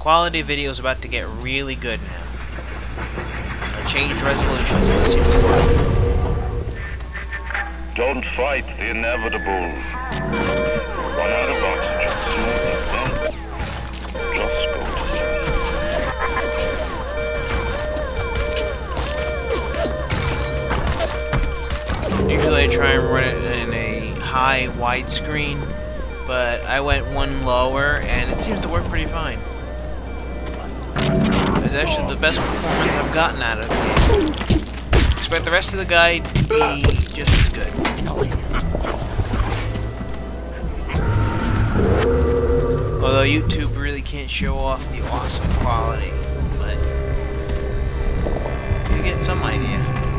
Quality video is about to get really good now. I changed resolutions and it seems to work. Don't fight the inevitable. Run out of oxygen soon, just go to sleep. Usually I try and run it in a high widescreen, but I went one lower and it seems to work pretty fine. It's actually the best performance I've gotten out of game. Expect the rest of the guy to be just as good. Although YouTube really can't show off the awesome quality, but you get some idea.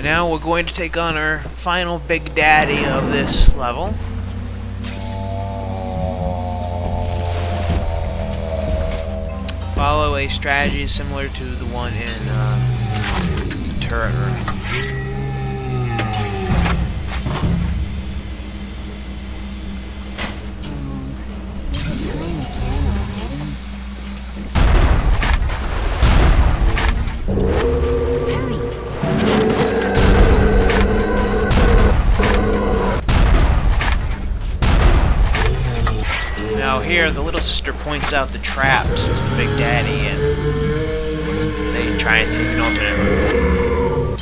And now we're going to take on our final big daddy of this level. Follow a strategy similar to the one in uh, turret room. Here, the little sister points out the traps to the big daddy, and they try and take an alternate route.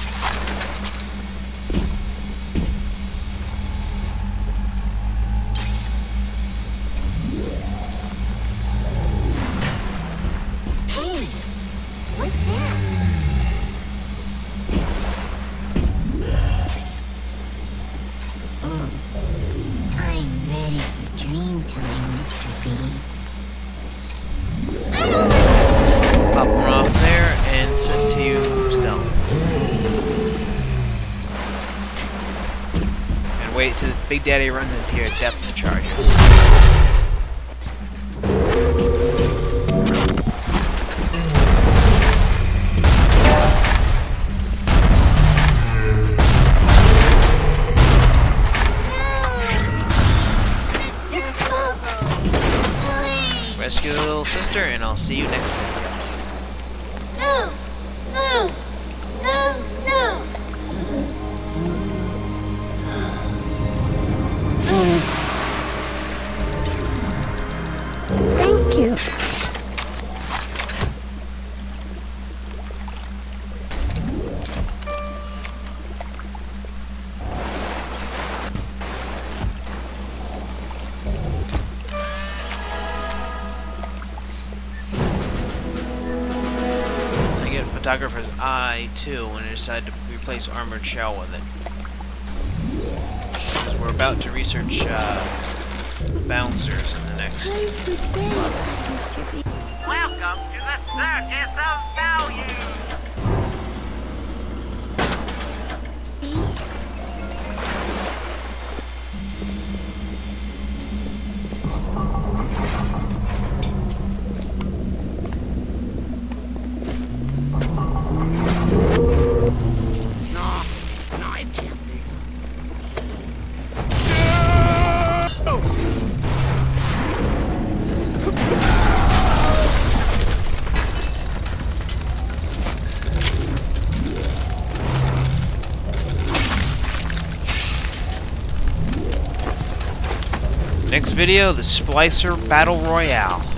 Hey, what's that? I'm ready for dream time, B. Pop one off there and set to you stealth. And wait till big daddy runs into your depth charges. The little sister, and I'll see you next time. No! No! No! No! Photographer's eye too when I decide to replace armored shell with it. Because we're about to research uh, bouncers in the next. Mr. B. Welcome to the Circus of Value! Next video, the Splicer Battle Royale.